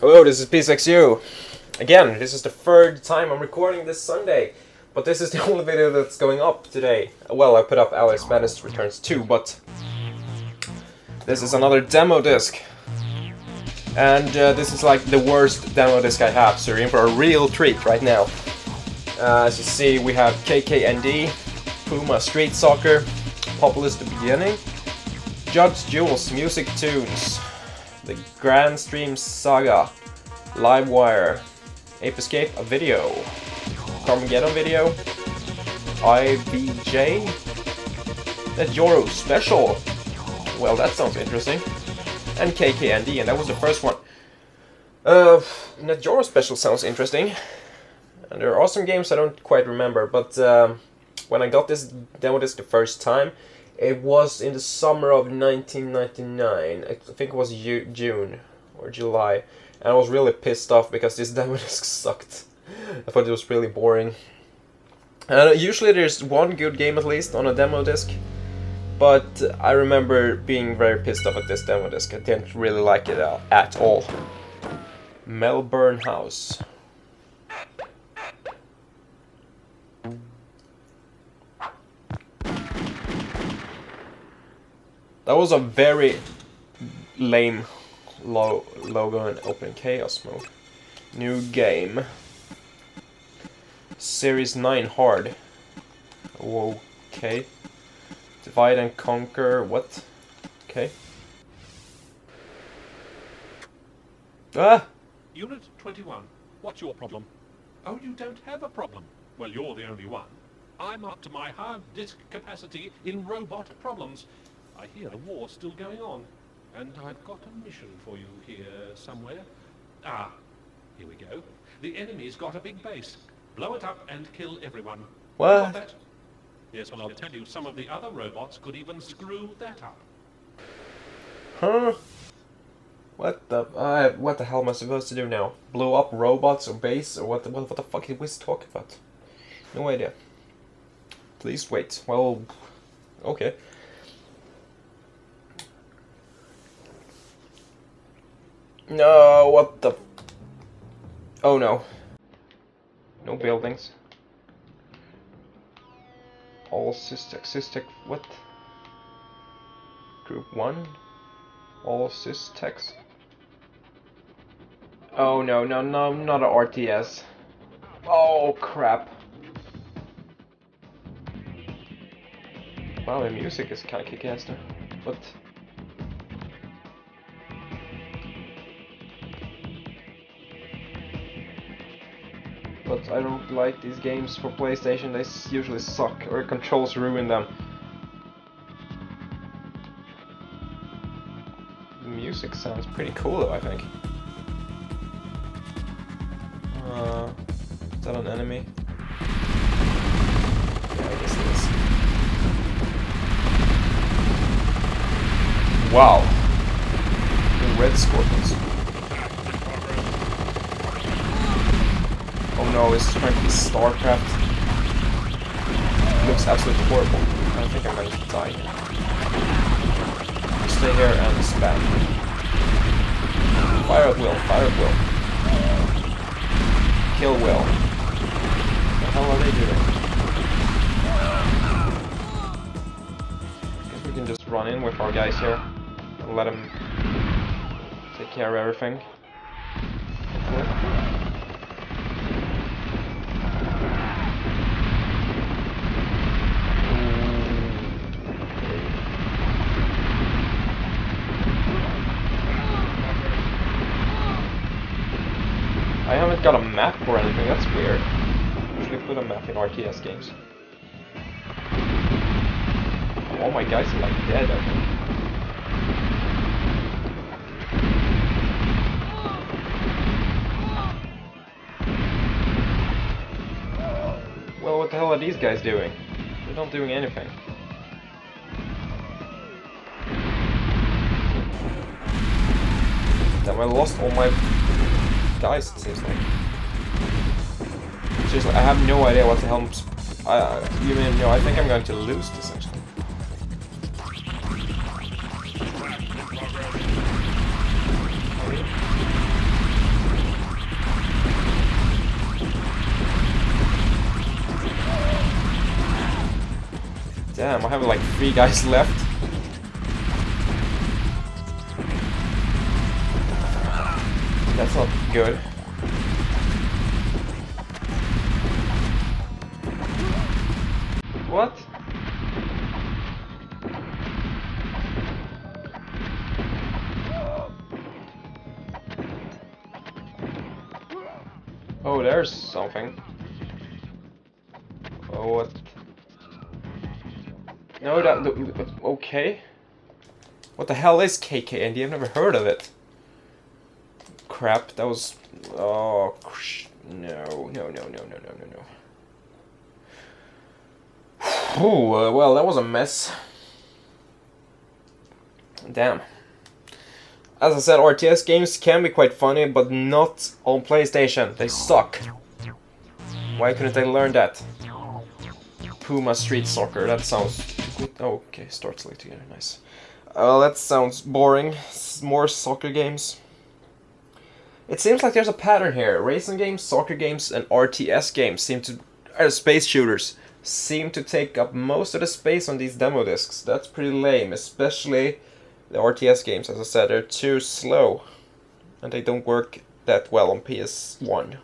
Hello, this is PSXU. Again, this is the third time I'm recording this Sunday, but this is the only video that's going up today. Well, I put up Alice Madness Returns 2, but this is another demo disc. And uh, this is like the worst demo disc I have, so you're in for a real treat right now. Uh, as you see, we have KKND, Puma Street Soccer, Populous the Beginning, Judge Jules Music Tunes, The Granstream Saga, Livewire, Ape Escape, a video, Carmageddon video, IVJ, the Joro Special, well that sounds interesting, and KKND, and that was the first one. Uh, Joro Special sounds interesting, and there are some games I don't quite remember, but um, when I got this demo disc the first time, it was in the summer of 1999. I think it was June or July. And I was really pissed off because this demo disc sucked. I thought it was really boring. And uh, usually there's one good game at least on a demo disc. But I remember being very pissed off at this demo disc. I didn't really like it at all. Melbourne House. That was a very lame lo logo and open chaos mode. New game. Series 9 hard. Okay. Divide and conquer. What? Okay. Ah! Unit 21. What's your problem? Oh, you don't have a problem. Well, you're the only one. I'm up to my hard disk capacity in robot problems. I hear the war's still going on, and I've got a mission for you here somewhere. Ah, here we go. The enemy's got a big base. Blow it up and kill everyone. What? that? Yes, well, I'll tell you, some of the other robots could even screw that up. Huh? What the uh, what the hell am I supposed to do now? Blow up robots or base or what the what, what the fuck is we talking about? No idea. Please wait. Well, okay. No, what the... Oh no. No buildings. All Systech, Systech, what? Group 1? All Systechs? Oh no, no, no, not a RTS. Oh crap. Wow, the music is kinda kick-ass. But... but I don't like these games for PlayStation, they usually suck, or controls ruin them. The music sounds pretty cool though, I think. Uh, is that an enemy? Yeah, I guess it is. Wow! The red scorpions. No, it's trying to be StarCraft. It looks absolutely horrible. I think I'm going to die. Stay here and spam. Fire at will, fire at will. Kill will. What the hell are they doing? Guess we can just run in with our guys here and let them take care of everything. Hopefully. I haven't got a map or anything, that's weird. Usually put a map in RTS games. All my guys are like dead, I think. Well, what the hell are these guys doing? They're not doing anything. Damn, I lost all my guys, it seems like. Just, I have no idea what the hell. Uh, you mean, no, I think I'm going to lose this, actually. Damn, I have like three guys left. That's not good. Okay. What the hell is KKND? I've never heard of it. Crap, that was... Oh, no, no, no, no, no, no, no, no. Oh, uh, well, that was a mess. Damn. As I said, RTS games can be quite funny, but not on PlayStation. They suck. Why couldn't I learn that? Puma Street Soccer, that sounds good. Oh, okay, starts like together, nice. Uh, that sounds boring. More soccer games. It seems like there's a pattern here. Racing games, soccer games, and RTS games seem to... Uh, space shooters seem to take up most of the space on these demo discs. That's pretty lame, especially the RTS games. As I said, they're too slow. And they don't work that well on PS1.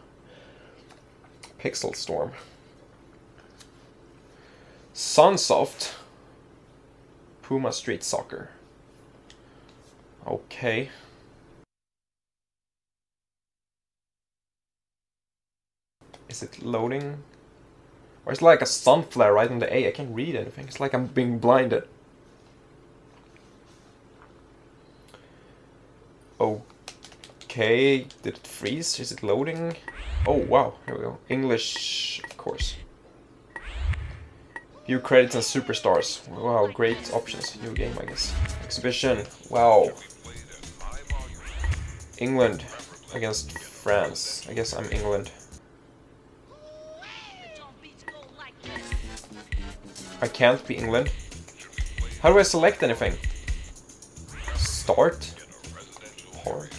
Pixel Storm. Sunsoft. Puma Street Soccer. Okay. Is it loading? Or it's like a sun flare right on the A. I can't read anything. It's like I'm being blinded. Okay, did it freeze? Is it loading? Oh wow, here we go. English, of course. View credits and superstars. Wow, great options. New game, I guess. Exhibition. Wow. England against France. I guess I'm England. I can't be England. How do I select anything? Start? Park?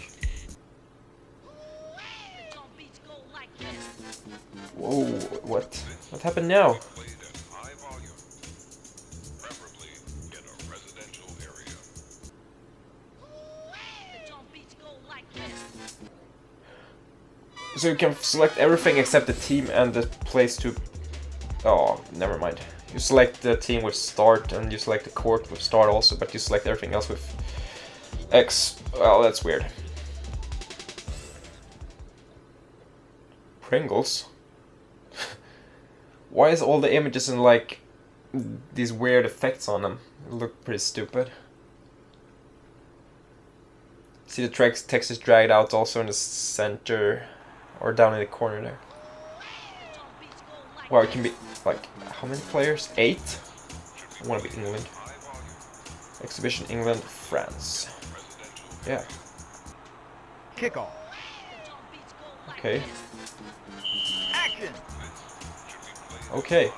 Whoa, what? What happened now? So you can select everything except the team and the place to... Oh, never mind. You select the team with start and you select the court with start also, but you select everything else with X. Well, that's weird. Pringles? Why is all the images in like these weird effects on them? They look pretty stupid. See the text is dragged out also in the center or down in the corner there. Wow, it can be like how many players? Eight? I want to be England. Exhibition England, France. Yeah. Kickoff. Okay. Action. Okay.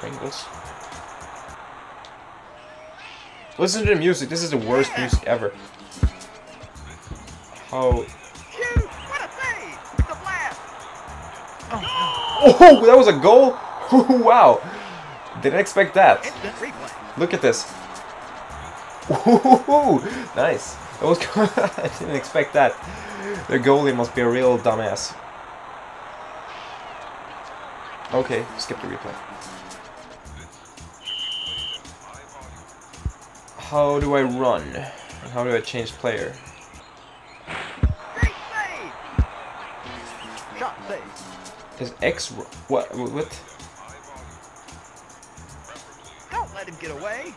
Pringles. Listen to the music. This is the worst music ever. Oh. Oh, how Shoot. What a save. It's a blast. Oh, that was a goal! wow! Didn't expect that. Look at this. Ooh, nice. That was I didn't expect that. The goalie must be a real dumbass. Okay, skip the replay. How do I run? How do I change player? Is X what what? Don't let him get away.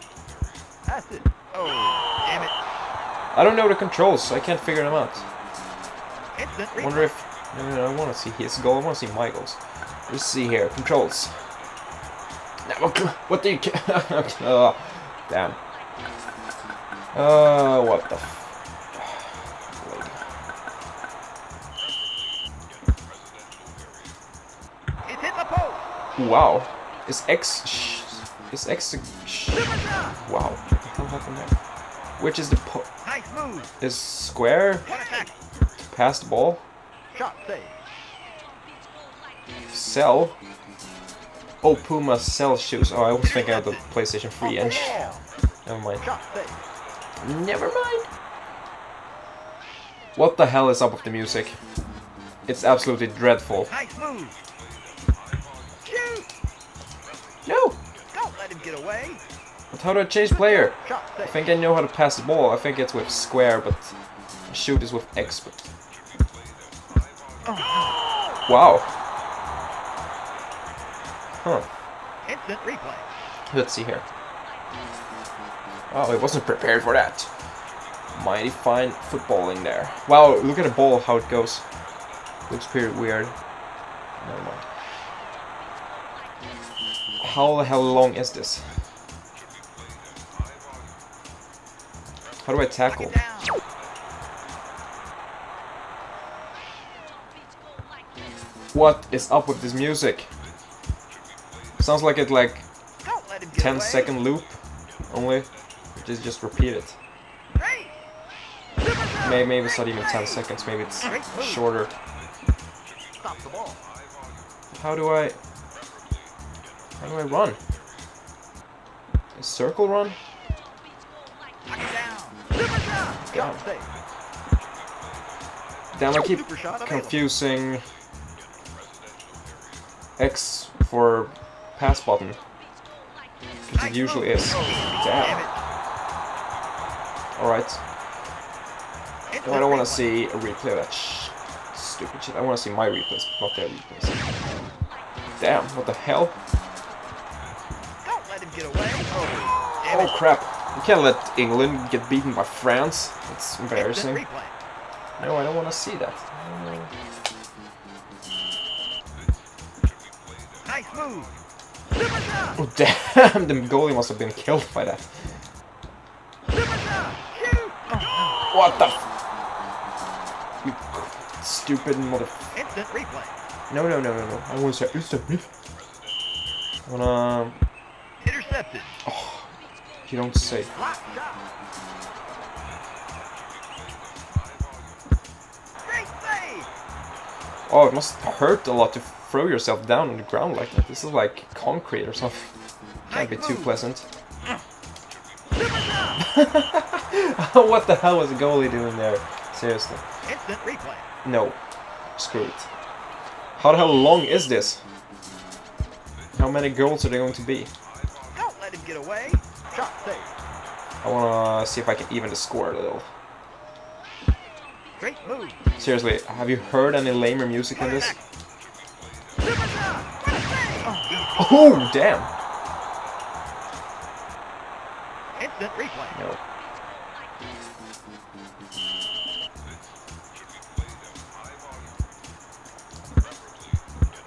That's it. Oh, damn it. I don't know the controls, so I can't figure them out. I wonder if no, no, no, I want to see his goal. I want to see my goals. Let's see here. Controls. No, what do you? oh, damn. Uh, what the? Wow. Is X? Is X? Wow. What the hell happened there? Which is the po is square? Pass the ball. Sell. Oh, Puma sells shoes. Oh, I was thinking of the PlayStation 3 engine. Never mind. Never mind. What the hell is up with the music? It's absolutely dreadful. Nice move. Shoot. No! Don't let him get away. But how do I change player? I think I know how to pass the ball. I think it's with square, but shoot is with X. But... Oh. Wow. Huh. Instant replay. Let's see here. Oh, I wasn't prepared for that. Mighty fine footballing there. Wow, look at the ball, how it goes. Looks pretty weird. Never mind. How the hell long is this? How do I tackle? What is up with this music? Sounds like it like Don't let him get 10 away. second loop only. Just just repeat it. Maybe, maybe it's not even 10 seconds, maybe it's shorter. How do I... How do I run? A circle run? Safe. Damn, I keep confusing X for pass button. Which it usually is. Damn. Alright. No, I don't want to see a replay of that stupid shit. I want to see my replays, not their replays. Damn, what the hell? Oh, Oh it. crap. You can't let England get beaten by France. It's Instant embarrassing. No, I don't want to see that. Nice move. Oh damn, the goalie must have been killed by that. Super shot. Shoot. Oh, What the f- You stupid mother... Instant replay. No, no, no, no, no. I want to say instant me. I wanna... Intercepted. Oh. You don't say. Block shot. Great save. Oh, it must hurt a lot to throw yourself down on the ground like that. This is like concrete or something. Can't be too pleasant. what the hell was the goalie doing there? Seriously. No. Screw it. How the hell long is this? How many goals are there going to be? Don't let him get away. Shot safe. I wanna see if I can even the score a little. Great move. Seriously, have you heard any lamer music in this? Super shot. What a save. Oh, Oh, damn! instant replay. No.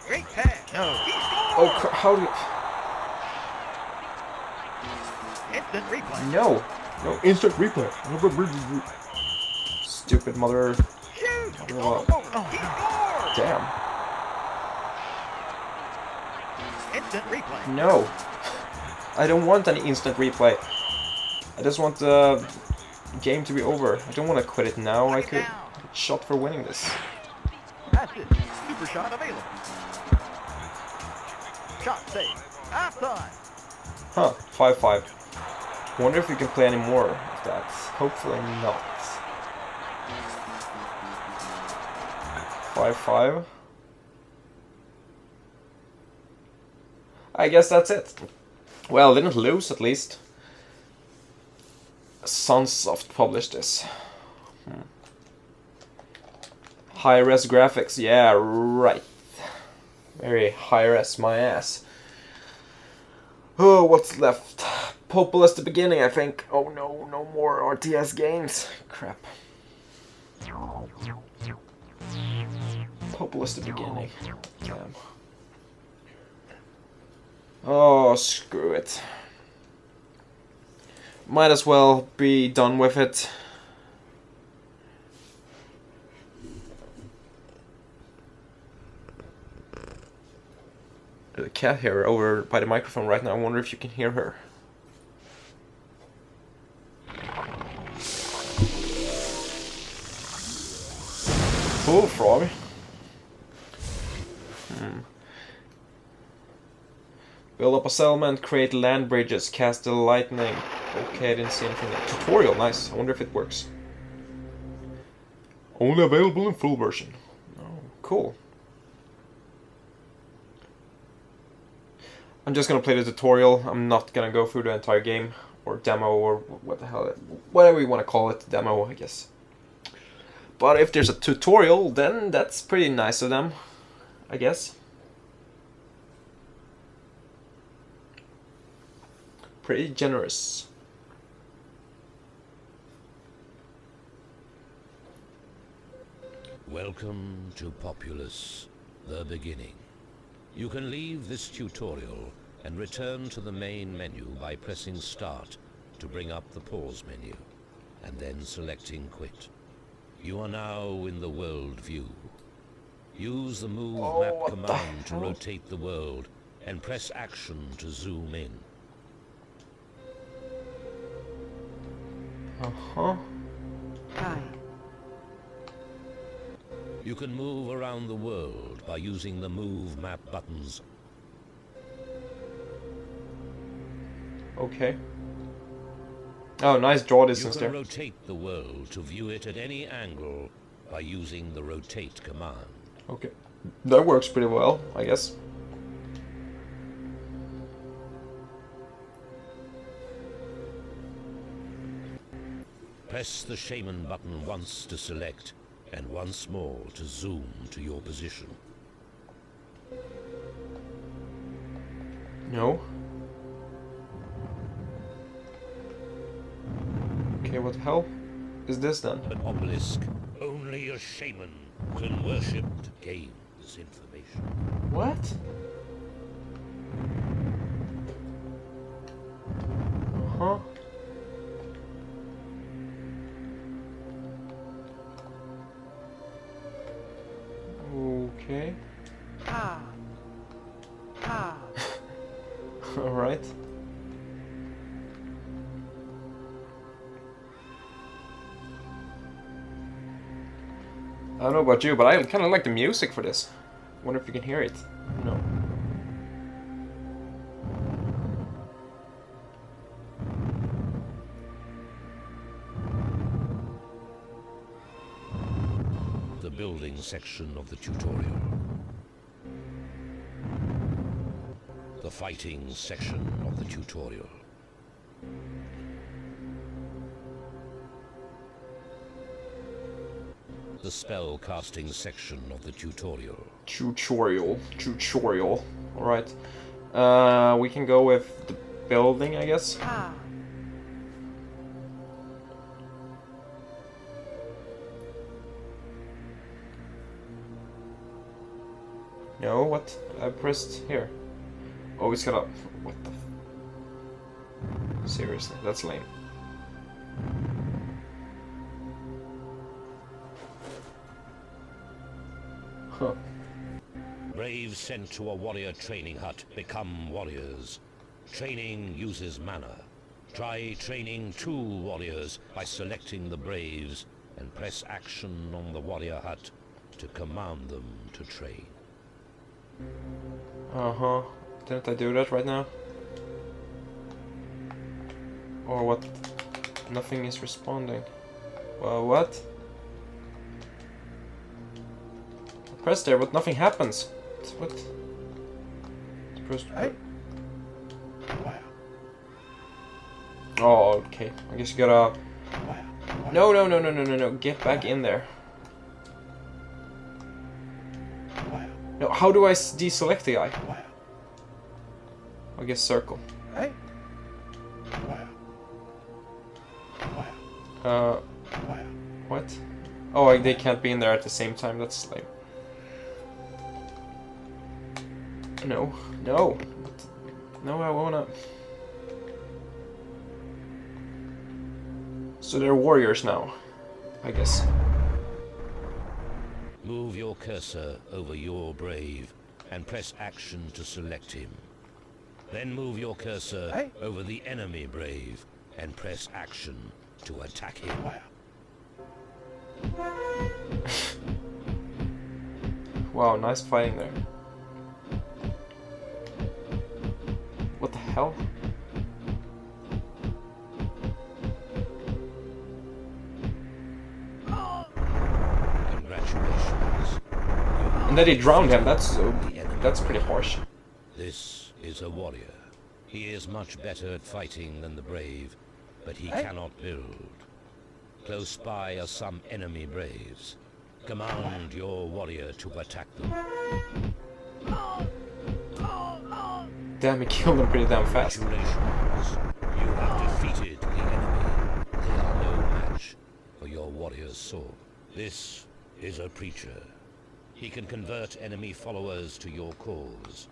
Great pass. No. Oh, how do you... Instant replay. No! No, instant replay. Stupid mother... Shoot. Oh, oh, oh. It's almost over. He scored. Damn. Instant replay. No. I don't want any instant replay. I just want the game to be over. I don't want to quit it now. I could get shot for winning this. That's it. Super shot available. Shot safe. Half time. Huh, 5-5. Wonder if we can play any more of that. Hopefully not. 5-5. I guess that's it. Well, didn't lose at least. Sunsoft published this. Hmm. High-res graphics, yeah, right. Very high-res, my ass. Oh, what's left? Populous the beginning, I think. Oh no, no more RTS games. Crap. Populous the beginning. Damn. Oh, screw it. Might as well be done with it. There's a cat here over by the microphone right now. I wonder if you can hear her. Bullfrog. Hmm. Build up a settlement, create land bridges, cast the lightning. Okay, I didn't see anything there. Tutorial, nice. I wonder if it works. Only available in full version. Oh, cool. I'm just gonna play the tutorial. I'm not gonna go through the entire game or demo or what the hell, whatever you want to call it, demo, I guess. But if there's a tutorial, then that's pretty nice of them, I guess. Pretty generous. Welcome to Populous, the beginning. You can leave this tutorial and return to the main menu by pressing Start to bring up the pause menu, and then selecting Quit. You are now in the world view. Use the Move Oh, Map command to rotate the world, and press Action to zoom in. Uh-huh. Hi. You can move around the world by using the Move Map buttons Okay. Oh, nice draw You distance can there. rotate the world to view it at any angle by using the rotate command. Okay. That works pretty well, I guess. Press the shaman button once to select and once more to zoom to your position. No. What the hell is this then? An obelisk, only a shaman can worship to gain this information. What? About you, but I kind of like the music for this. Wonder if you can hear it. No. The building section of the tutorial. The fighting section of the tutorial. The spell casting section of the tutorial. Tutorial. Tutorial. Alright. Uh, we can go with the building, I guess. Ha. No, what? I pressed here. Oh, it's got a... What the... f- Seriously, that's lame. Sent to a warrior training hut become warriors. Training uses mana. Try training two warriors by selecting the Braves and press action on the warrior hut to command them to train. Uh-huh. Didn't I do that right now? Or what? Nothing is responding. Well, what? I press there, but nothing happens. What? To- Hey. Oh, okay. I guess you gotta... No, no, no, no, no, no, no. Get back in there. No, how do I deselect the guy? I guess circle. Hey. Uh, what? Oh, I, they can't be in there at the same time. That's like. No, no, no. I wanna. So they're warriors now, I guess. Move your cursor over your brave and press action to select him. Then move your cursor Hey. over the enemy brave and press action to attack him. Wow, nice fighting there. Hell? Congratulations. And then he drowned him. That's uh, The that's pretty harsh. This is a warrior. He is much better at fighting than the brave, but he cannot build. Close by are some enemy braves. Command your warrior to attack them. Damn, he killed him pretty damn fast. Congratulations. You have defeated the enemy. They are no match for your warrior's sword. This is a preacher. He can convert enemy followers to your cause.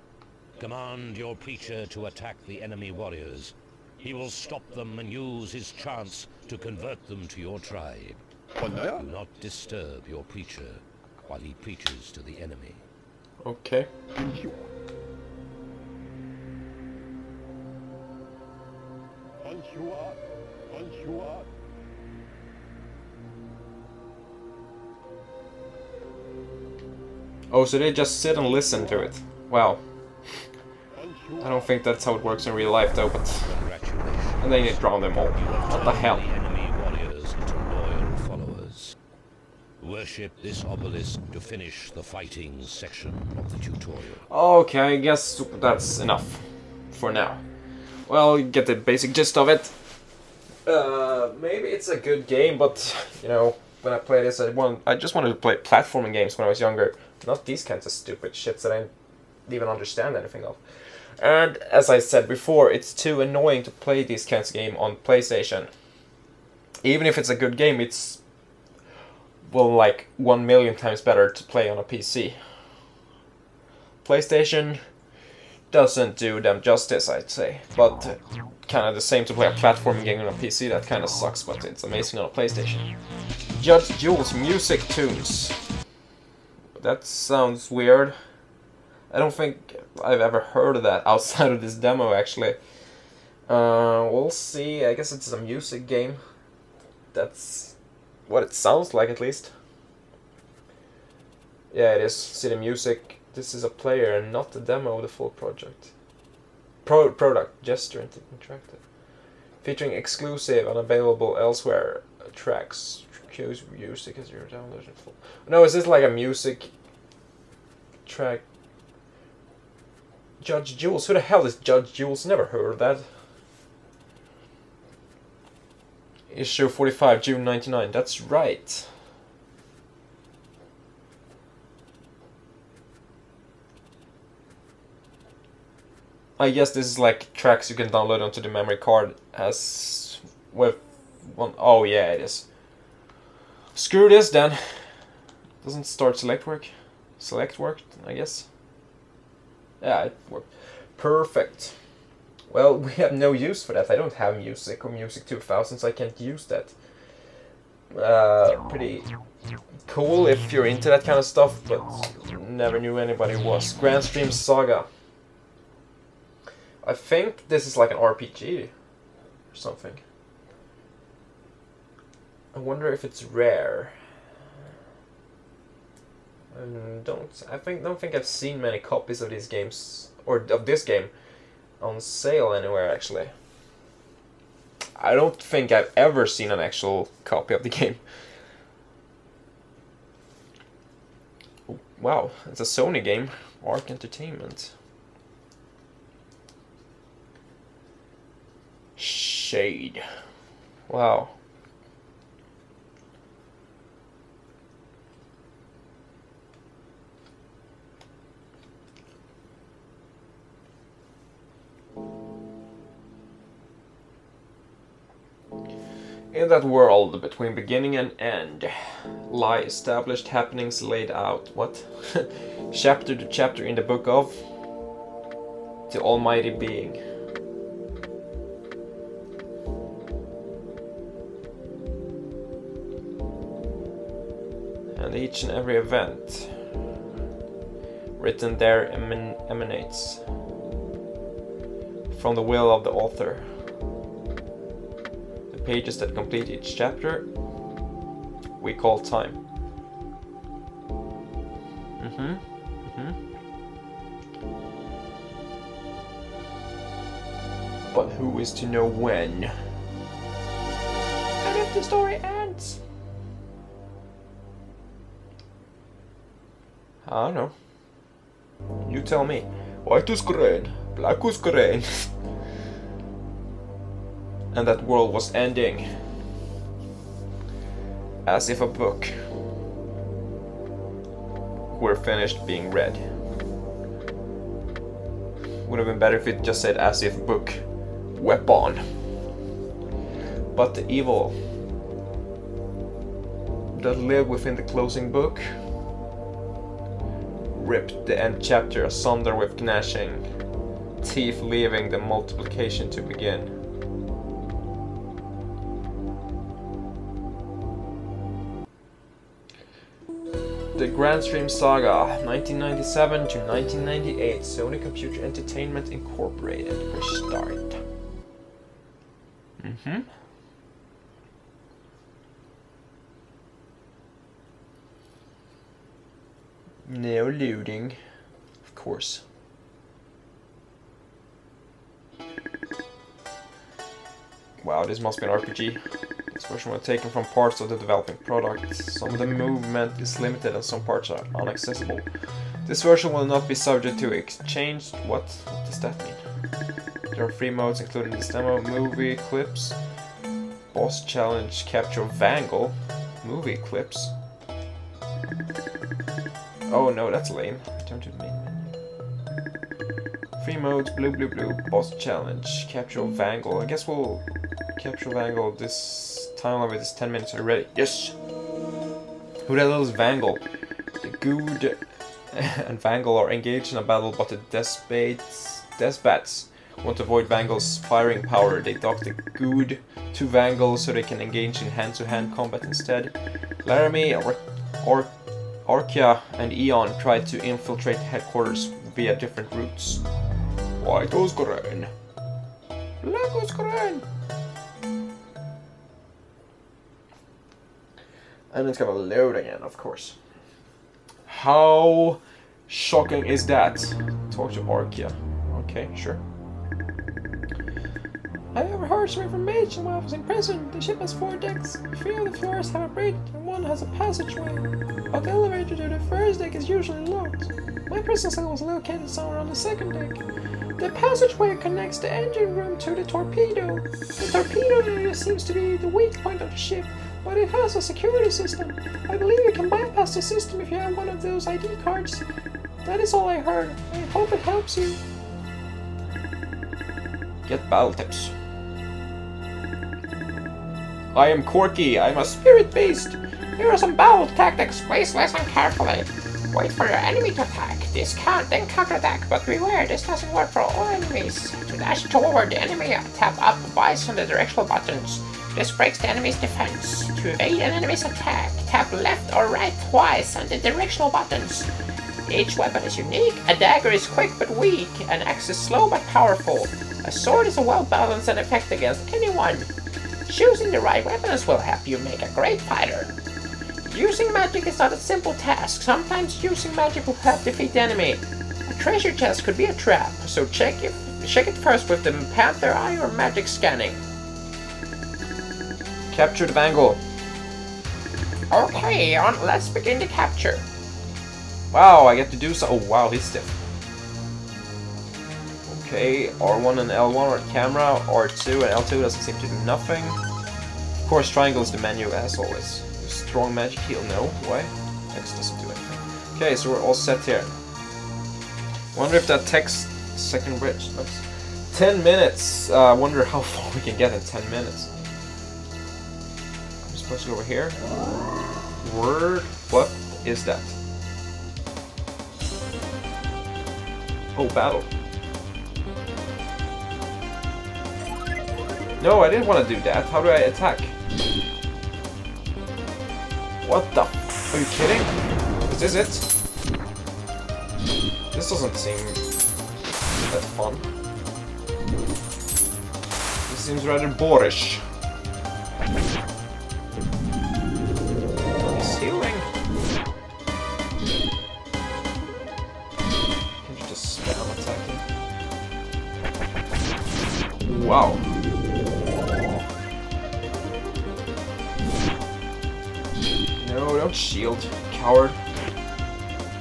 Command your preacher to attack the enemy warriors. He will stop them and use his chance to convert them to your tribe. Do not disturb your preacher while he preaches to the enemy. Okay. Oh, so they just sit and listen to it. Wow. I don't think that's how it works in real life though, but... And then you drown them all. What the hell? the enemy warriors into loyal followers. Worship this obelisk to finish the fighting section of the tutorial. Okay, I guess that's enough for now. Well, you get the basic gist of it. Uh, maybe it's a good game, but you know, when I play this, I want I just wanted to play platforming games when I was younger, not these kinds of stupid shits that I didn't even understand anything of. And as I said before, it's too annoying to play these kinds of game on PlayStation. Even if it's a good game, it's well like one million times better to play on a PC. PlayStation doesn't do them justice, I'd say. But uh, kind of the same to play a platforming game on a PC. That kind of sucks, but it's amazing on a PlayStation. Judge Jules music tunes. That sounds weird. I don't think I've ever heard of that outside of this demo, actually. Uh, we'll see. I guess it's a music game. That's what it sounds like, at least. Yeah, it is. City Music. This is a player and not a demo of the full project. Pro product, Jester Inter- Interactive. Featuring exclusive and available elsewhere tracks. Choose music as your download in full. No, is this like a music track? Judge Jules? Who the hell is Judge Jules? Never heard of that. Issue 45, June 99. That's right. I guess this is like tracks you can download onto the memory card as with one oh yeah it is. Screw this then. Doesn't start select work? Select worked, I guess. Yeah, it worked. Perfect. Well, we have no use for that. I don't have music or Music 2000, so I can't use that. Uh, pretty cool if you're into that kind of stuff, but never knew anybody was. Granstream Saga. I think this is like an RPG or something. I wonder if it's rare. Um, don't I think don't think I've seen many copies of these games or of this game on sale anywhere actually. I don't think I've ever seen an actual copy of the game. Wow, it's a Sony game, Arc Entertainment. Shade. Wow. In that world between beginning and end lie established happenings laid out. What? chapter to chapter in the book of the Almighty Being. Each and every event written there eman- emanates from the will of the author. The pages that complete each chapter we call time. Mm-hmm. Mm-hmm. But who is to know when? And if the story ends? Ah, I don't know. You tell me. White was green, black was green. and that world was ending. As if a book were finished being read. Would have been better if it just said as if book weapon. But the evil that live within the closing book ripped the end chapter asunder with gnashing teeth, leaving the multiplication to begin. The Granstream Saga, 1997 to 1998, Sony Computer Entertainment Incorporated for start. Mm-hmm. No looting, of course. Wow, this must be an RPG. This version was taken from parts of the developing product. Some of the movement is limited and some parts are inaccessible. This version will not be subject to exchange. What, what does that mean? There are three modes including this demo, movie clips, boss challenge, capture Vangle, movie clips. Oh no, that's lame. Return to the main menu. Free modes, blue, blue, blue, boss challenge, capture Vangle. I guess we'll capture Vangle. This time limit is 10 minutes already. Yes! Who the hell is Vangle? The good and Vangle are engaged in a battle, but the Desbats want to avoid Vangle's firing power. They dock the good to Vangle so they can engage in hand-to-hand -hand combat instead. Laramie, or, or Arcia and Eon tried to infiltrate headquarters via different routes. White goes green. Black goes. And it's gonna load again, of course. How shocking is that? Talk to Arcia. Okay, sure. I overheard some information while I was in prison. The ship has four decks. Three of the floors have a bridge and one has a passageway. But the elevator to the first deck is usually locked. My prison cell was located somewhere on the second deck. The passageway connects the engine room to the torpedo. The torpedo area seems to be the weak point of the ship, but it has a security system. I believe you can bypass the system if you have one of those ID cards. That is all I heard. I hope it helps you. Get battle tips. I am Korky. I'm a spirit beast. Here are some battle tactics. Please listen carefully. Wait for your enemy to attack. Discount, then counterattack. But beware, this doesn't work for all enemies. To dash toward the enemy, tap up twice on the directional buttons. This breaks the enemy's defense. To evade an enemy's attack, tap left or right twice on the directional buttons. Each weapon is unique. A dagger is quick but weak. An axe is slow but powerful. A sword is a well-balanced and effect against anyone. Choosing the right weapons will help you make a great fighter. Using magic is not a simple task. Sometimes using magic will help defeat the enemy. A treasure chest could be a trap, so check if check it first with the Panther Eye or magic scanning. Capture the Vangle. Okay, on, let's begin the capture. Wow, I get to do so. Oh wow, he's stiff. Okay, R1 and L1 are camera, R2 and L2 doesn't seem to do nothing. Of course, triangle is the menu as always. Strong magic heal, no. Why? X doesn't do anything. Okay, so we're all set here. Wonder if that text second bridge. Oops. 10 minutes. I uh, wonder how far we can get in 10 minutes. I'm supposed to go over here. Word. What is that? Oh, battle. No, I didn't want to do that. How do I attack? What the? Are you kidding? Is this it? This doesn't seem that fun. This seems rather boorish. He's healing. Can't you just spam attacking? Wow. Don't shield, coward.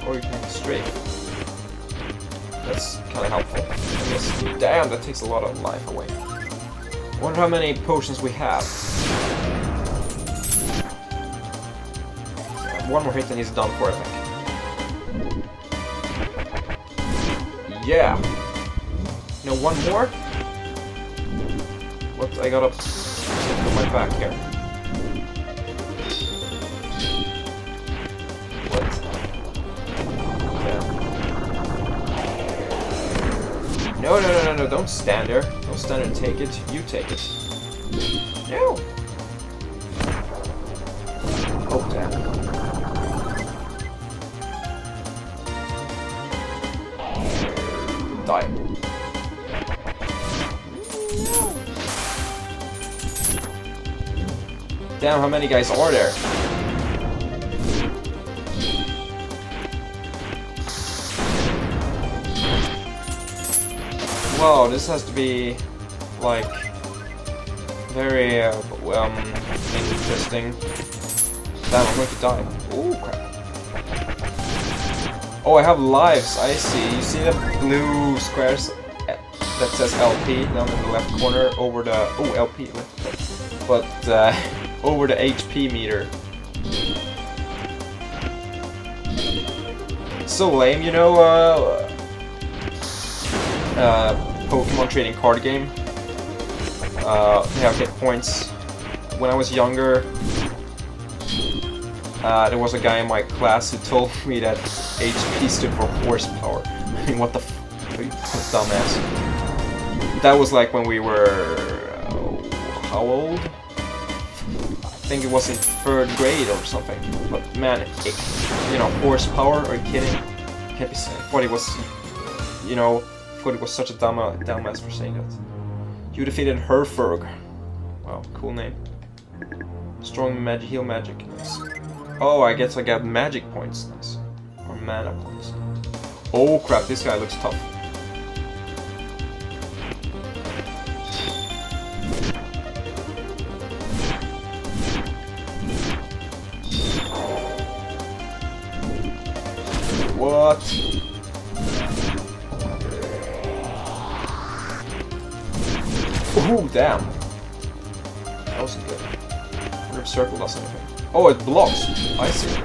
Or you can strafe. That's kind of helpful. I guess. Damn, that takes a lot of life away. Wonder how many potions we have. Uh, one more hit and he's done for, I think. Yeah. No, one more? What? I got up my back here. No, don't stand there. Don't stand there and take it. You take it. No! Oh, damn. Die. Damn, how many guys are there? Wow, this has to be like very uh, um interesting. Damn, I'm going to die. Oh crap. Oh, I have lives. I see. You see the blue squares uh, that says LP down in the left corner over the oh LP, but uh, over the HP meter. So lame, you know. Uh, uh, Pokemon trading card game. Uh, they have hit points. When I was younger, uh, there was a guy in my class who told me that HP stood for horsepower. I mean, what the f dumbass. That was like when we were... Uh, how old? I think it was in third grade or something. But man, it, you know, horsepower, are you kidding? Can't be saying. Thought it was, you know, it was such a dumb, uh, dumbass for saying that. You defeated Herferg. Wow, cool name. Strong magic, heal magic. Nice. Oh, I guess I got magic points. Nice. Or mana points. Oh crap, this guy looks tough. Oh, it blocks. I see.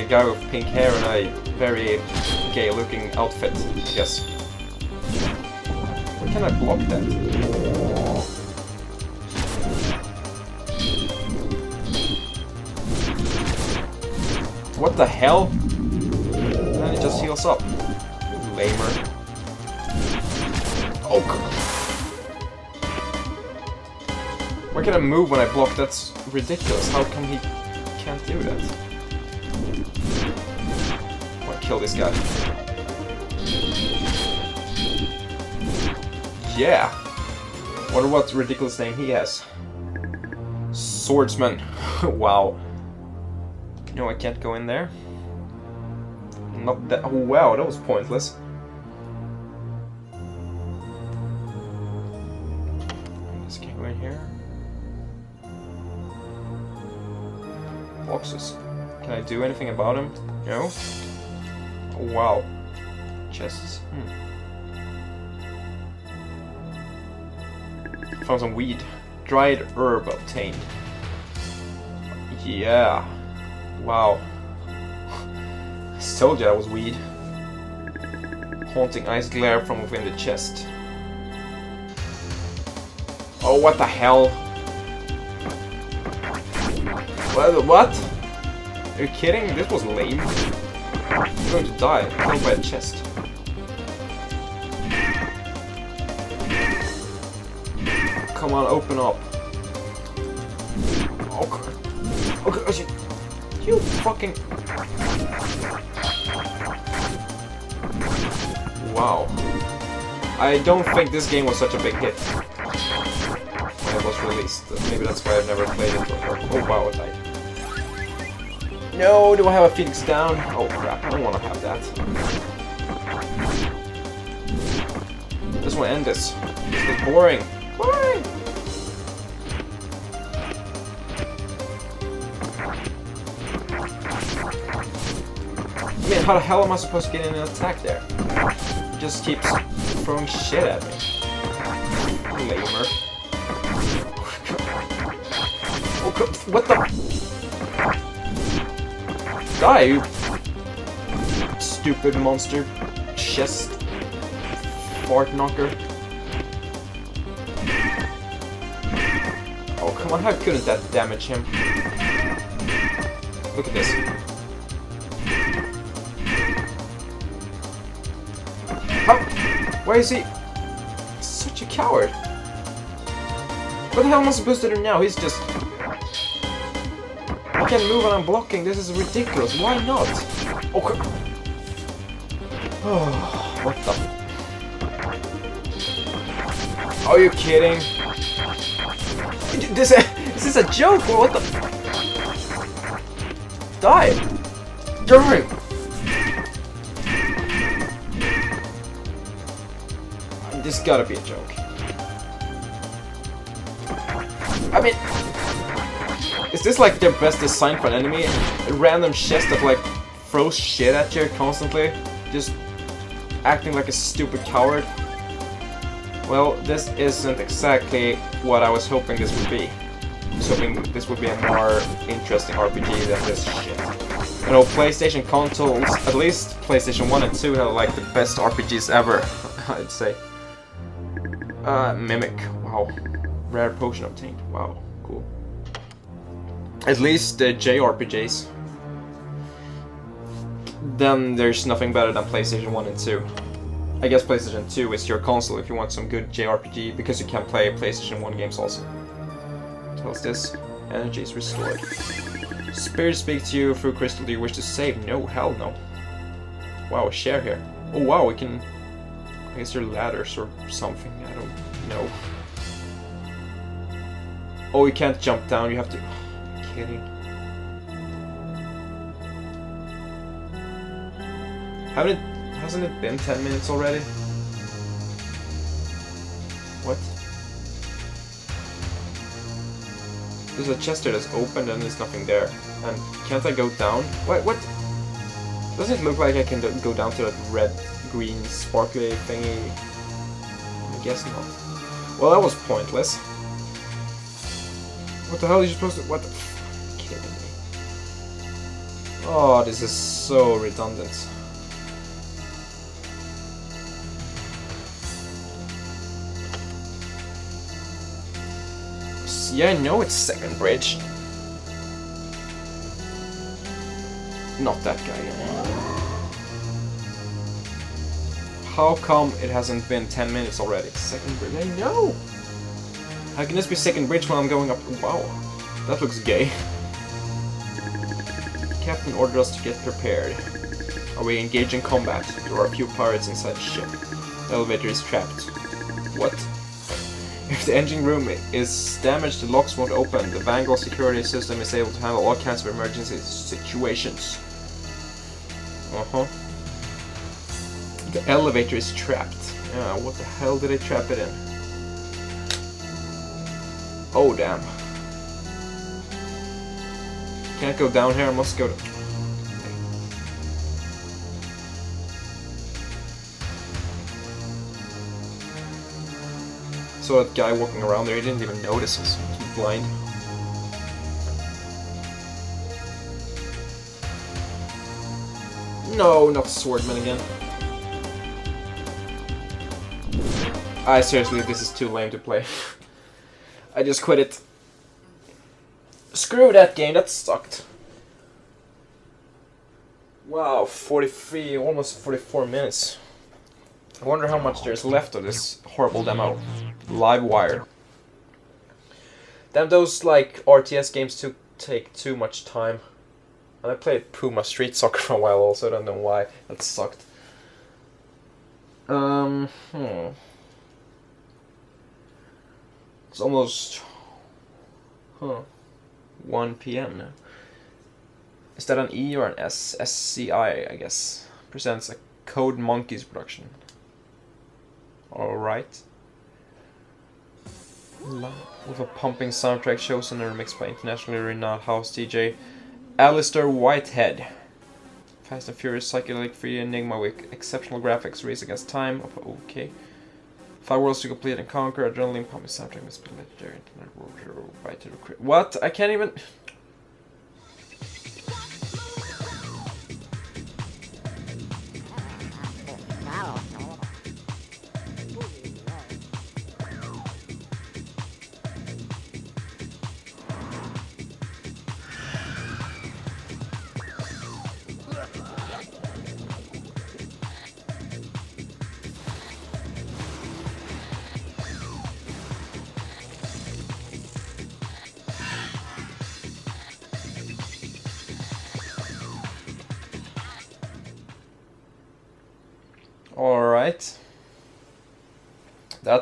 A guy with pink hair and a very gay looking outfit, I guess. Why can't I block that? What the hell? And it just heals up. Lamer. Oh, Why can I move when I block? That's ridiculous. How come he can't do that? Kill this guy. Yeah. Wonder what ridiculous name he has. Swordsman. wow. No, I can't go in there. Not that. Oh, wow, that was pointless. Just can't go in here. Boxes. Can I do anything about him? No. Wow. Chests. Hmm. Found some weed. Dried herb obtained. Yeah. Wow. I told you that was weed. Haunting eyes glare from within the chest. Oh, what the hell? What? What? Are you kidding? This was lame. I'm going to die. Killed by a chest. Come on, open up. Okay. Okay, oh, shit. You fucking... Wow. I don't think this game was such a big hit when it was released. Maybe that's why I've never played it. before. oh wow, I died. No, do I have a Phoenix down? Oh crap, I don't want to have that. Want to end this. This is boring. I mean, how the hell am I supposed to get in an attack there? He just keeps throwing shit at me. Lamer. Oh, what the? Die, you stupid monster. Chest fart knocker. Oh, come on, how couldn't that damage him? Look at this. How? Why is he such a coward? What the hell am I supposed to do now? He's just... I can't move when I'm blocking. This is ridiculous. Why not? Okay. Oh, what the... Are you kidding? This is this a joke or what the? Die! Die! This gotta be a joke. Is this like their best design for an enemy? Random chest that like throws shit at you constantly, just acting like a stupid coward. Well, this isn't exactly what I was hoping this would be. I was hoping this would be a more interesting RPG than this shit. You know, PlayStation consoles, at least PlayStation 1 and 2 have like the best RPGs ever, I'd say. Uh, Mimic, wow. Rare potion obtained, wow. At least uh, JRPGs. Then there's nothing better than PlayStation 1 and 2. I guess PlayStation 2 is your console if you want some good JRPG, because you can play PlayStation 1 games also. Tells this. Energy is restored. Spirit speaks to you through crystal. Do you wish to save? No, hell no. Wow, share here. Oh wow, we can... I guess there are ladders or something, I don't know. Oh, you can't jump down, you have to... Hasn't it been 10 minutes already? What? There's a chest that's open and there's nothing there. And can't I go down? What? What? Doesn't it look like I can go down to that red, green, sparkly thingy? I guess not. Well, that was pointless. What the hell are you supposed to- what? Oh, this is so redundant. Yeah, I know it's second bridge. Not that guy. How come it hasn't been 10 minutes already? Second bridge? I know! How can this be second bridge when I'm going up? Wow, that looks gay. Captain ordered us to get prepared. Are we engaged in combat? There are a few pirates inside the ship. The elevator is trapped. What? If the engine room is damaged, the locks won't open. The Vanguard security system is able to handle all kinds of emergency situations. Uh-huh. The elevator is trapped. Yeah, what the hell did they trap it in? Oh, damn. Can't go down here, I must go to... saw that guy walking around there, he didn't even notice us. He was blind. No, not Swordman again. I seriously, this is too lame to play. I just quit it. Screw that game, that sucked. Wow, 43, almost 44 minutes. I wonder how much there's left of this horrible demo. Live wire. Damn, those like RTS games took take too much time. And I played Puma Street Soccer for a while also, I don't know why. That sucked. Um, hmm. It's almost, huh, 1 p.m. now. Is that an E or an S? SCI, I guess. Presents a Code Monkeys production. Alright. With a pumping soundtrack chosen and remixed by internationally renowned house DJ Alistair Whitehead. Fast and Furious psychedelic free enigma with exceptional graphics, race against time. Okay. Five worlds to complete and conquer. Adrenaline pumping soundtrack must be legendary. Internet to recruit. What? I can't even.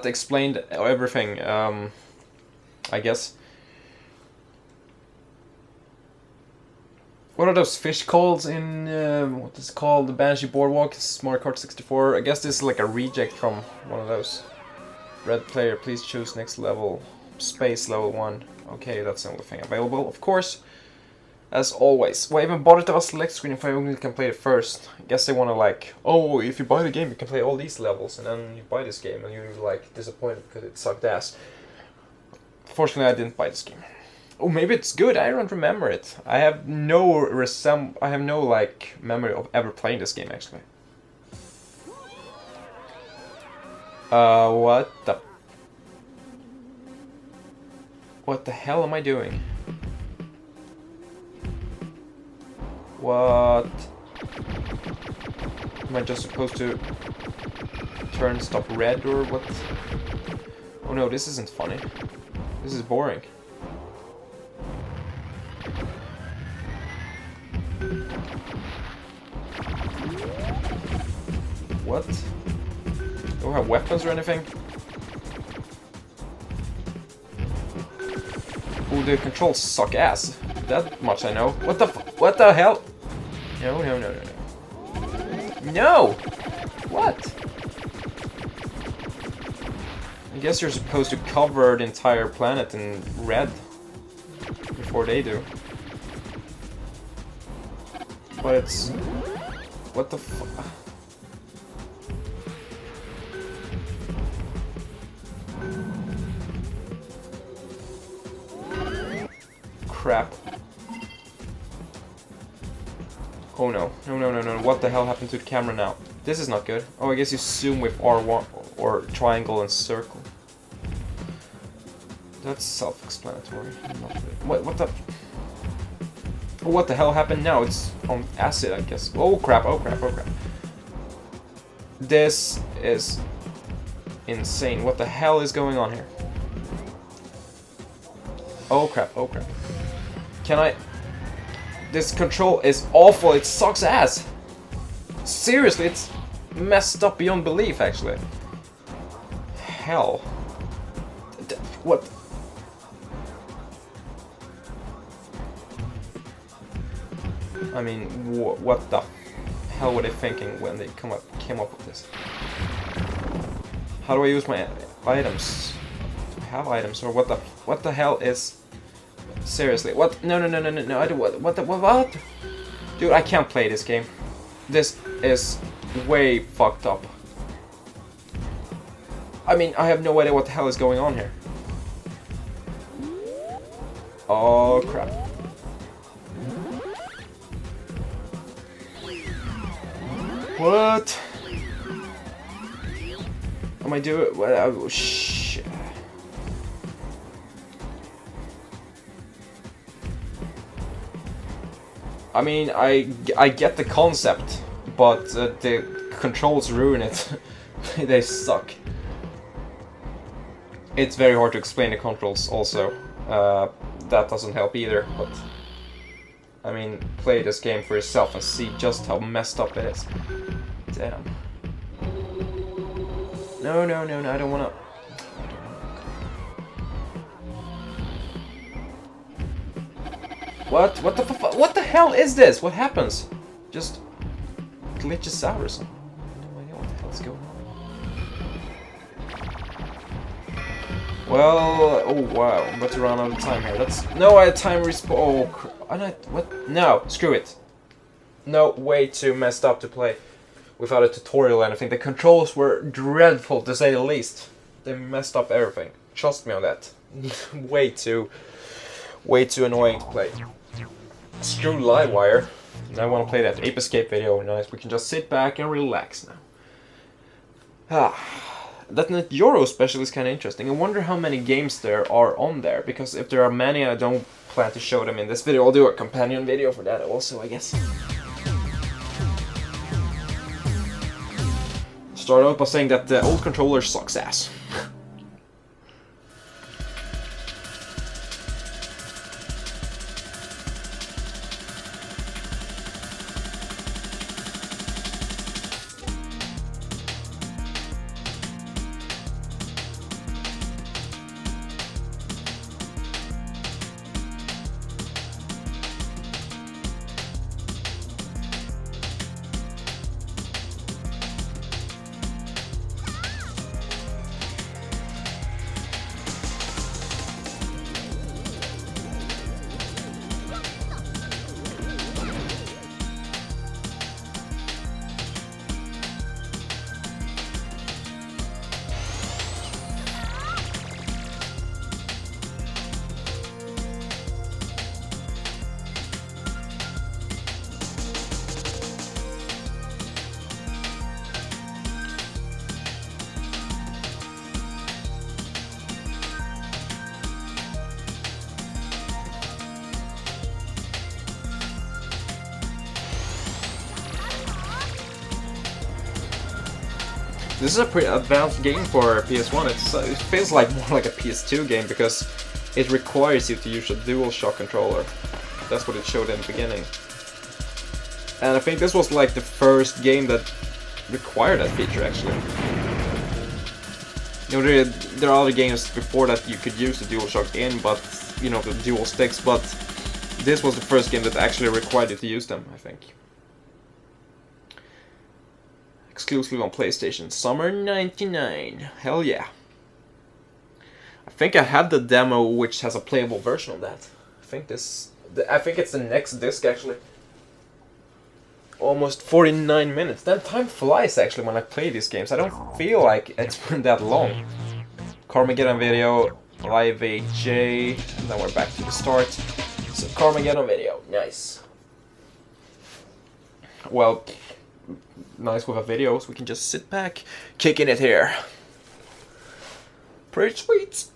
Explained everything, um, I guess. What are those fish calls in, uh, what is called, the Banshee Boardwalk, Mario Kart 64? I guess this is like a reject from one of those. Red player, please choose next level, space level 1. Okay, that's the only thing available, of course. As always. Why even bother to have a select screen if I only can play it first? I guess they wanna like, oh, if you buy the game you can play all these levels, and then you buy this game and you're like disappointed because it sucked ass. Fortunately I didn't buy this game. Oh, maybe it's good, I don't remember it. I have no resem I have no like memory of ever playing this game actually. Uh, what the... What the hell am I doing? What? Am I just supposed to turn stop red or what? Oh no, this isn't funny. This is boring. What? Do I have weapons or anything? Oh, the controls suck ass. That much I know. What the what the hell? No, no, no, no, no. No! What? I guess you're supposed to cover the entire planet in red before they do. But it's... What the fu- the hell happened to the camera now? This is not good. Oh, I guess you zoom with R1 or triangle and circle. That's self-explanatory. What, what the... Oh, what the hell happened now? It's on acid, I guess. Oh crap, oh crap, oh crap. This is insane. What the hell is going on here? Oh crap, oh crap. Can I... This control is awful, it sucks ass! Seriously, it's messed up beyond belief, actually. Hell. D what? I mean, wh what the hell were they thinking when they come up came up with this? How do I use my items? Do I have items or what the what the hell is? Seriously, what? No, no, no, no, no, no. I do what? What the what? what? Dude, I can't play this game. This is way fucked up. I mean, I have no idea what the hell is going on here. Oh crap. What? Am I doing? What? Uh, oh, shit. I mean, I, I get the concept, but uh, the controls ruin it. they suck. It's very hard to explain the controls also. Uh, that doesn't help either, but... I mean, play this game for yourself and see just how messed up it is. Damn. No, no, no, no, I don't wanna... What? What the What the hell is this? What happens? Just glitches out or something. No idea what the going on. Well, oh wow, I'm about to run out of time here. That's no, I had time respawn. Oh, I not what? No, screw it. No, way too messed up to play without a tutorial or anything. The controls were dreadful to say the least. They messed up everything. Trust me on that. way too, way too annoying to play. Screw Livewire. Now I want to play that Ape Escape video. Nice. We can just sit back and relax now. Ah, that Net Yaroze special is kind of interesting. I wonder how many games there are on there. Because if there are many, I don't plan to show them in this video. I'll do a companion video for that also, I guess. Start out by saying that the old controller sucks ass. This is a pretty advanced game for PS1. It's, uh, it feels like more like a PS2 game because it requires you to use a DualShock controller. That's what it showed in the beginning. And I think this was like the first game that required that feature actually. You know, there, there are other games before that you could use the dual DualShock in, but you know, the dual sticks, but this was the first game that actually required you to use them, I think exclusively on PlayStation. Summer 99. Hell yeah. I think I have the demo which has a playable version of that. I think this... I think it's the next disc actually. Almost 49 minutes. Then time flies actually when I play these games. I don't feel like it's been that long. Carmageddon video, live HJ, and then we're back to the start. So Carmageddon video, nice. Well, nice with a video, so we can just sit back, kicking it here. Pretty sweet.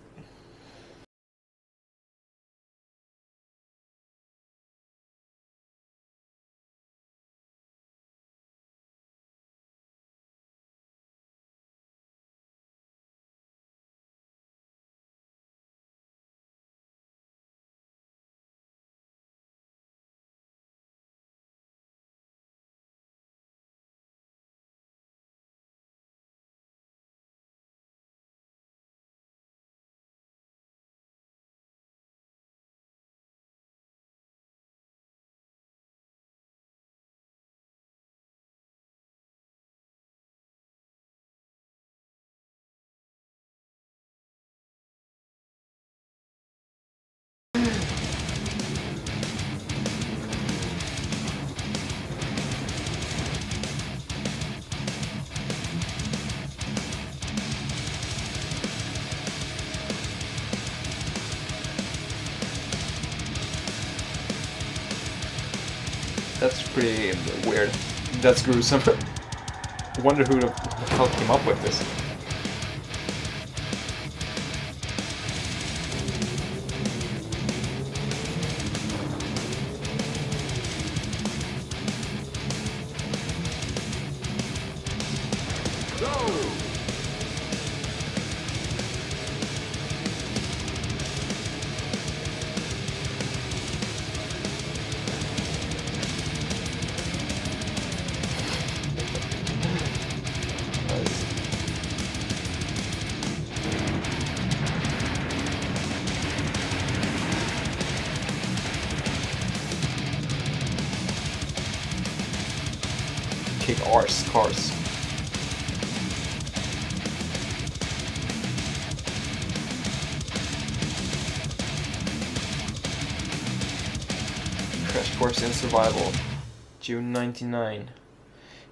Pretty weird. That's gruesome. Wonder who the hell came up with this. Arse cars. Crash Course in Survival, June 99.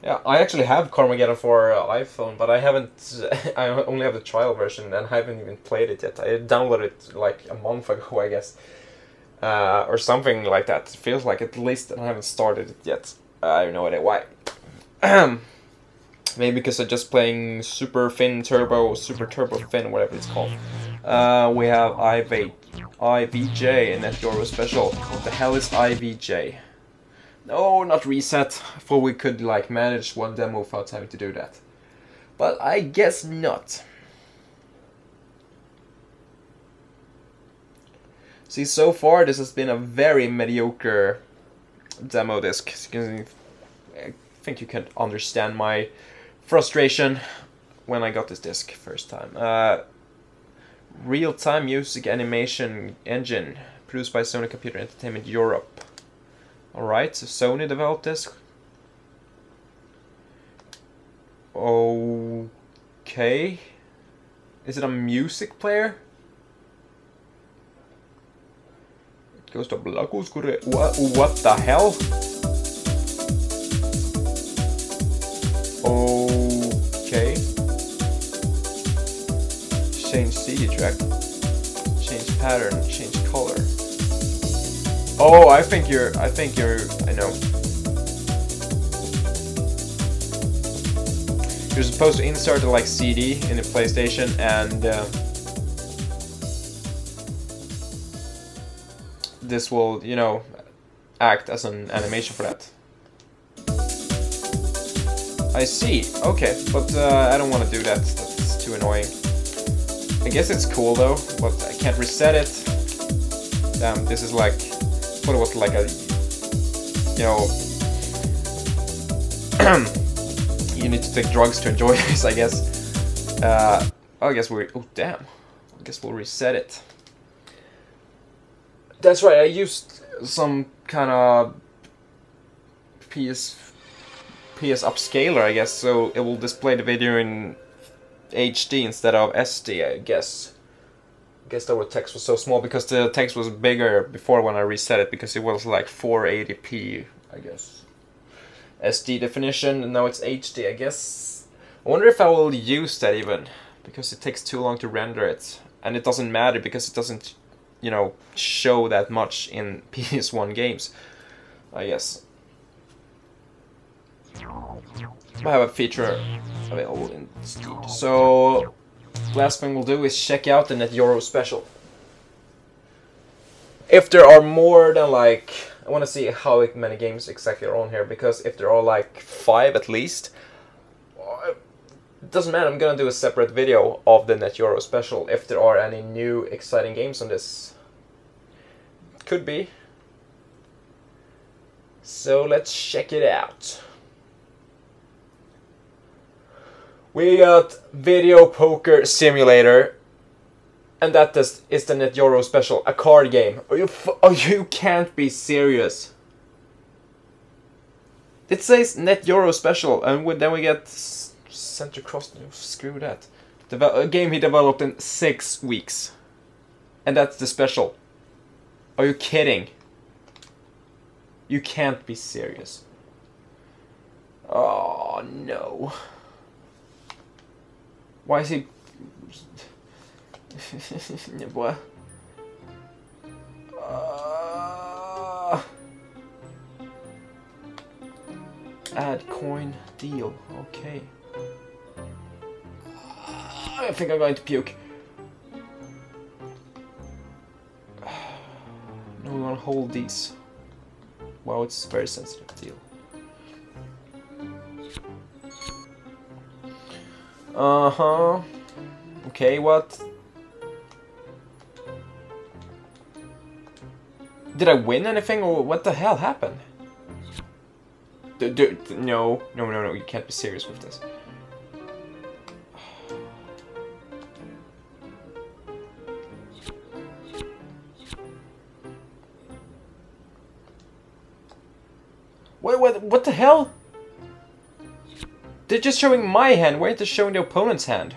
Yeah, I actually have Carmageddon for uh, iPhone, but I haven't. I only have the trial version, and I haven't even played it yet. I downloaded it like a month ago, I guess, uh, or something like that. Feels like at least, and I haven't started it yet. I have no idea why. Maybe because I'm just playing Super Fin Turbo, Super Turbo Fin, whatever it's called. Uh, we have IV, YVJ and that Special. What the hell is YVJ? No, not reset. I thought we could like manage one demo without having to do that. But I guess not. See, so far this has been a very mediocre demo disc. Think you can understand my frustration when I got this disc first time. Uh, Real-time music animation engine produced by Sony Computer Entertainment Europe. Alright, so Sony developed this. Okay. Is it a music player? It goes to. What, what the hell? Okay. Change CD track. Change pattern, change color. Oh, I think you're. I think you're. I know. You're supposed to insert a like CD in the PlayStation, and uh, this will, you know, act as an animation for that. I see. Okay, but uh, I don't want to do that. That's too annoying. I guess it's cool though, but I can't reset it. Damn, this is like what it was like a you know you need to take drugs to enjoy this I guess uh, I guess we oh damn I guess we'll reset it that's right I used some kind of PS PS upscaler I guess so it will display the video in HD instead of SD I guess I guess the text was so small because the text was bigger before when I reset it because it was like 480p, I guess. SD definition, and now it's HD, I guess. I wonder if I will use that even, because it takes too long to render it. And it doesn't matter because it doesn't, you know, show that much in PS1 games, I guess. I have a feature available in Steam. So, last thing we'll do is check out the Net Yaroze special. If there are more than like, I want to see how many games exactly are on here, because if there are like five at least, uh, it doesn't matter, I'm gonna do a separate video of the Net Yaroze special if there are any new exciting games on this. Could be. So let's check it out. We got Video Poker Simulator. And that is, is the Net Yaroze special, a card game. Are you oh, you can't be serious. It says Net Yaroze special, and we, then we get Center Cross. Screw that. Deve a game he developed in six weeks, and that's the special. Are you kidding? You can't be serious. Oh no. Why is he... boy. Uh... Add coin deal. Okay. I think I'm going to puke. No, we want to hold these. Wow, it's very sensitive deal. Uh-huh. Okay, what? Did I win anything or what the hell happened? D no, no, no, no, you can't be serious with this. What, what, what the hell? They're just showing my hand. Why aren't they showing the opponent's hand?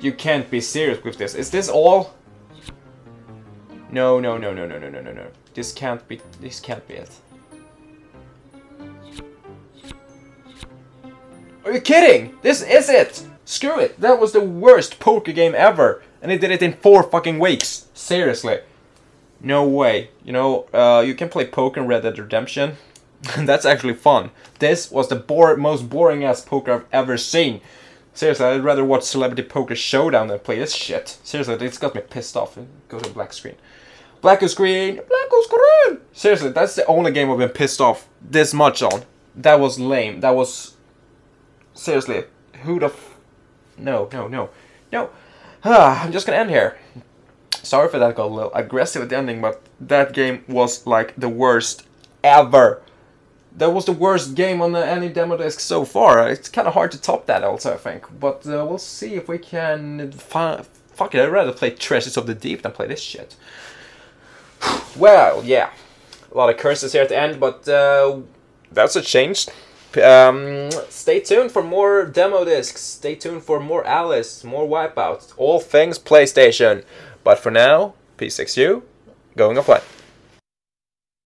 You can't be serious with this. Is this all? No, no, no, no, no, no, no, no, no. This can't be. This can't be it. Are you kidding? This is it! Screw it! That was the worst poker game ever! And they did it in four fucking weeks! Seriously. No way. You know, uh, you can play poker in Red Dead Redemption. that's actually fun. This was the bore most boring ass poker I've ever seen. Seriously, I'd rather watch Celebrity Poker Showdown than play this shit. Seriously, this got me pissed off. And go to black screen. Black screen! Black screen! Seriously, that's the only game I've been pissed off this much on. That was lame. That was Seriously, who the f- No, no, no. No. I'm just gonna end here. Sorry for that got a little aggressive at the ending, but that game was like the worst ever. That was the worst game on any demo disc so far. It's kind of hard to top that also, I think. But uh, we'll see if we can... Fuck it, I'd rather play Treasures of the Deep than play this shit. well, yeah. A lot of curses here at the end, but uh, that's a change. Um, stay tuned for more demo discs. Stay tuned for more Alice, more Wipeout, all things PlayStation. But for now, PSeXu, going offline.